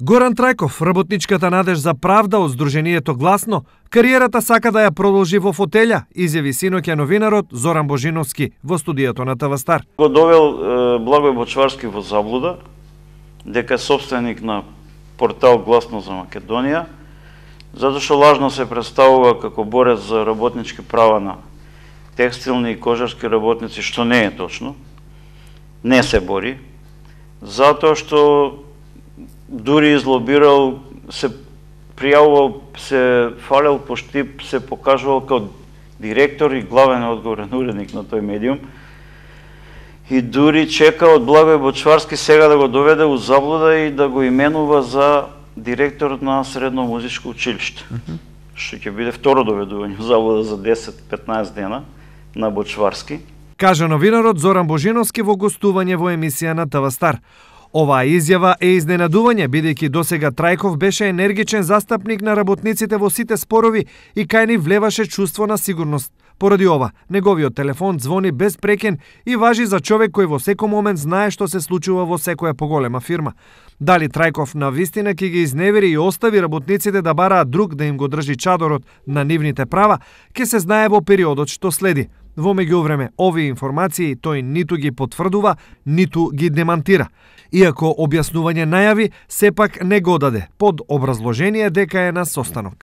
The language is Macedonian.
Горан Трајков, работничката надеж за правда од Сдруженијето Гласно, кариерата сака да ја продолжи во фотелја, изјави синоќа новинарот Зоран Божиновски во студијето на ТВ Стар. Го довел е, Благој Бочварски во заблуда, дека е собственик на портал Гласно за Македонија, затоа што лажно се представува како борец за работнички права на текстилни и кожарски работници, што не е точно. Не се бори, затоа што дури излобирал, се пријавувал, се фалел по штип, се покажувал како директор и главен одговорен уредник на тој медиум. И дури чека од Благој Бочварски сега да го доведе у заблуда и да го именува за директор на Средно музичко училиште. Mm -hmm. Што ќе биде второ доведување у заблуда за 10-15 дена на Бочварски. Кажа новинарот Зоран Божиновски во гостување во емисија на ТВ Стар. Оваа изјава е изненадување, бидејќи досега Трајков беше енергичен застапник на работниците во сите спорови и кај ни влеваше чувство на сигурност. Поради ова, неговиот телефон звони без прекен и важи за човек кој во секој момент знае што се случува во секоја поголема фирма. Дали Трајков на вистина ќе ги изневери и остави работниците да бараат друг да им го држи чадорот на нивните права, ќе се знае во периодот што следи. Во меѓувреме, овие информации тој ниту ги потврдува, ниту ги демантира иако објаснување најави сепак не го даде, под образложение дека е на состанок.